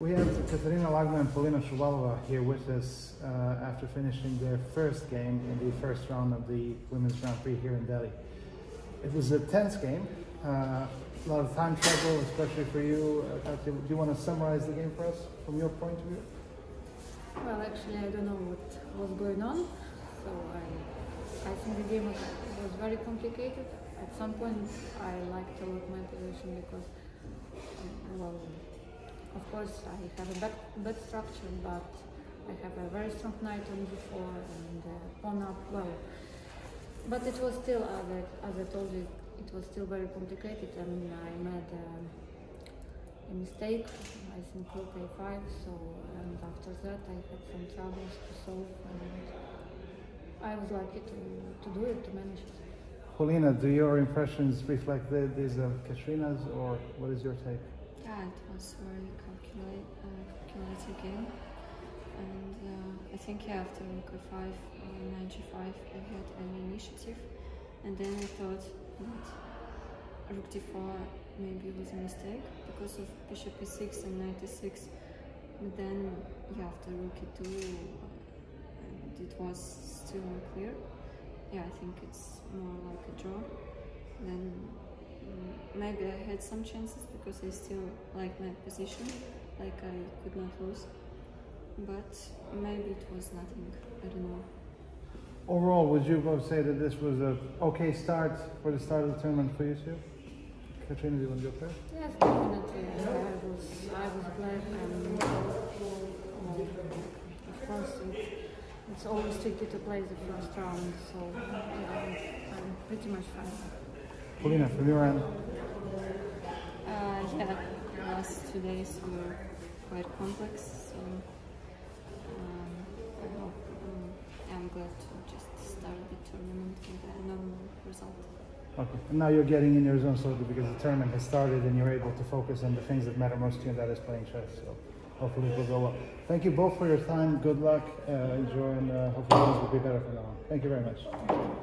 We have Kateryna Lagno and Polina Shuvalova here with us uh, after finishing their first game in the first round of the Women's Grand Prix here in Delhi. It was a tense game, uh, a lot of time trouble, especially for you. Uh, do you want to summarize the game for us from your point of view? Well, actually, I don't know what was going on, so I, I think the game was, was very complicated. At some point, I liked a lot my position because, well, of course, I have a bad, bad structure, but I have a very strong knight on g4 and uh, pawn up well. But it was still, as I, as I told you, it was still very complicated. I mean, I made um, a mistake, I think rook a5, so, and after that I had some troubles to solve, and I was lucky to, to do it, to manage it. Polina, do your impressions reflect the, these of Katrina's, or what is your take? It was very calculate, uh, calculated game. And uh, I think after rook a5, or 95 I had an initiative. And then I thought that rook d4 maybe was a mistake because of bishop e6 and knight e6. But then, yeah, after rook e2, uh, and it was still unclear. Yeah, I think it's more like a draw. Then maybe I had some chances because I still like my position, like I could not lose. But maybe it was nothing, I don't know. Overall, would you both say that this was a okay start for the start of the tournament for you two? Katrina, do you want to go first? Yes, definitely. I was, I was glad, and uh, of course, it's, it's always tricky to play the first round, so yeah, I'm pretty much fine. Polina, from your end? Uh, yeah, the last two days were quite complex, so um, I hope um, I'm glad to just start the tournament with a normal result. Okay. And now you're getting in your zone slowly because the tournament has started and you're able to focus on the things that matter most to you, and that is playing chess. So hopefully it will go well. Thank you both for your time. Good luck. Uh, enjoy, and uh, hopefully things will be better from now on. Thank you very much.